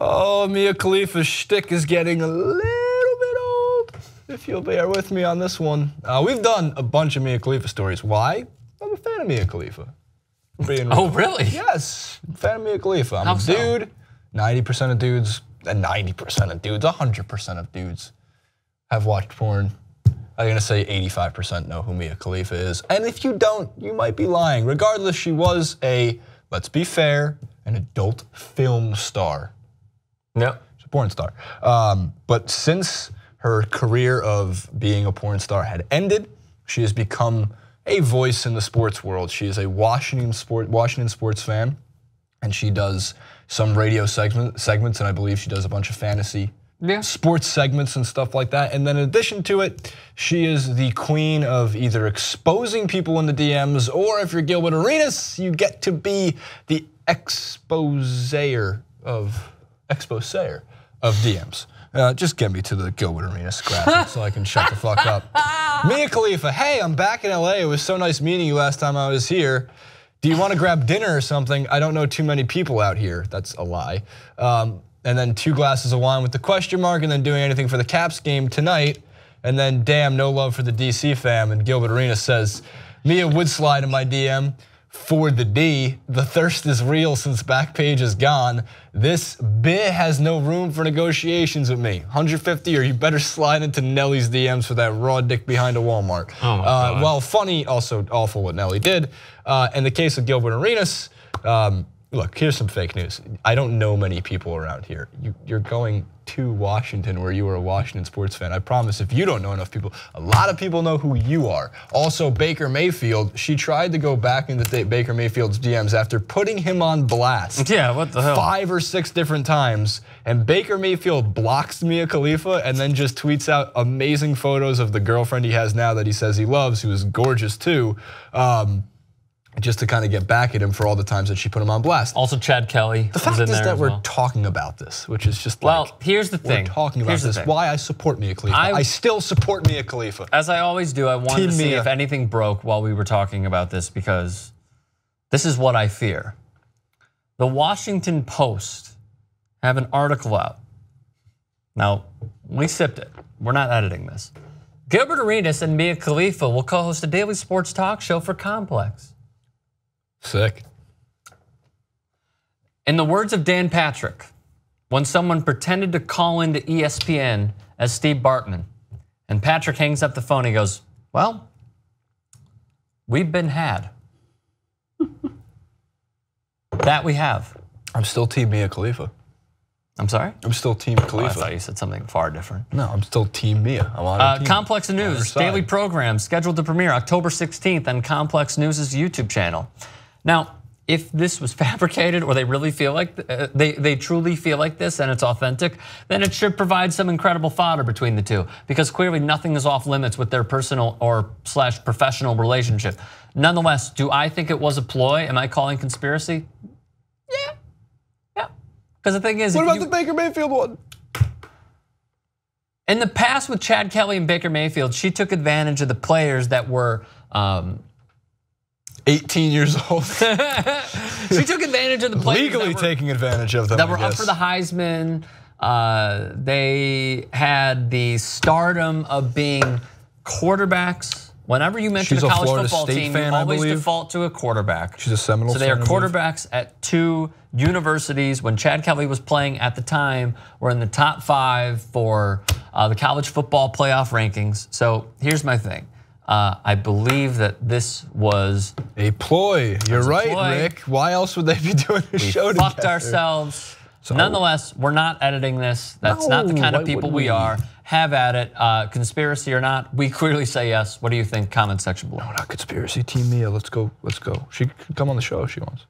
Oh, Mia Khalifa's shtick is getting a little bit old. If you'll bear with me on this one, uh, we've done a bunch of Mia Khalifa stories. Why? I'm a fan of Mia Khalifa. Being oh, really? Yes, fan of Mia Khalifa. I'm How a dude. Ninety percent of dudes, and ninety percent of dudes, hundred percent of dudes have watched porn. I'm gonna say 85% know who Mia Khalifa is, and if you don't, you might be lying. Regardless, she was a, let's be fair, an adult film star. No. She's a porn star. Um, but since her career of being a porn star had ended, she has become a voice in the sports world. She is a Washington sport Washington sports fan, and she does some radio segment, segments, and I believe she does a bunch of fantasy yeah. sports segments and stuff like that. And then in addition to it, she is the queen of either exposing people in the DMs, or if you're Gilbert Arenas, you get to be the exposer of exposer of DMs. Uh, just get me to the Gilbert Arena graphic so I can shut the fuck up. Mia Khalifa, hey, I'm back in LA. It was so nice meeting you last time I was here. Do you want to grab dinner or something? I don't know too many people out here. That's a lie. Um, and then two glasses of wine with the question mark, and then doing anything for the Caps game tonight. And then, damn, no love for the DC fam. And Gilbert Arena says, Mia would slide in my DM for the D. The thirst is real since Backpage is gone. This bit has no room for negotiations with me. 150 or you better slide into Nelly's DMs for that raw dick behind a Walmart. Oh uh, well, funny, also awful what Nelly did. Uh, in the case of Gilbert Arenas, um, look, here's some fake news. I don't know many people around here. You, are going to Washington where you are a Washington sports fan. I promise if you don't know enough people, a lot of people know who you are. Also, Baker Mayfield, she tried to go back into Baker Mayfield's DMs after putting him on blast. Yeah, what the hell? Five or six different times. And Baker Mayfield blocks Mia Khalifa and then just tweets out amazing photos of the girlfriend he has now that he says he loves, who is gorgeous too. Um, just to kind of get back at him for all the times that she put him on blast. Also, Chad Kelly. The fact is that we're well. talking about this, which is just well. Like, here's the thing. We're talking about this. Why I support Mia Khalifa. I, I, still support Mia Khalifa. As I always do, I wanted Team to see Mia. if anything broke while we were talking about this because this is what I fear. The Washington Post have an article out. Now, we sipped it. We're not editing this. Gilbert Arenas and Mia Khalifa will co-host a daily sports talk show for Complex. Sick. In the words of Dan Patrick, when someone pretended to call into ESPN as Steve Bartman, and Patrick hangs up the phone, he goes, Well, we've been had. that we have. I'm still Team Mia Khalifa. I'm sorry? I'm still Team Khalifa. Oh, I thought you said something far different. No, I'm still Team Mia. I'm on uh, team. Complex News, daily program scheduled to premiere October 16th on Complex News' YouTube channel. Now, if this was fabricated or they really feel like uh, they, they truly feel like this and it's authentic, then it should provide some incredible fodder between the two because clearly nothing is off limits with their personal or slash professional relationship. Nonetheless, do I think it was a ploy? Am I calling conspiracy? Yeah, yeah. Because the thing is, what about you, the Baker Mayfield one? In the past with Chad Kelly and Baker Mayfield, she took advantage of the players that were um, 18 years old. she took advantage of the players legally were, taking advantage of them. That were up for the Heisman. Uh, they had the stardom of being quarterbacks. Whenever you mention She's a college football State team, fan, you always default to a quarterback. She's a Seminole. So they are quarterbacks at two universities. When Chad Kelly was playing at the time, were in the top five for uh, the college football playoff rankings. So here's my thing. Uh, I believe that this was a ploy. You're right, ploy. Rick. Why else would they be doing a we show fucked together? ourselves. So, Nonetheless, we're not editing this. That's no, not the kind of people we, we are. Have at it. Uh, conspiracy or not, we clearly say yes. What do you think? Comment section below. No, not conspiracy. Team Mia. Let's go. Let's go. She could come on the show if she wants.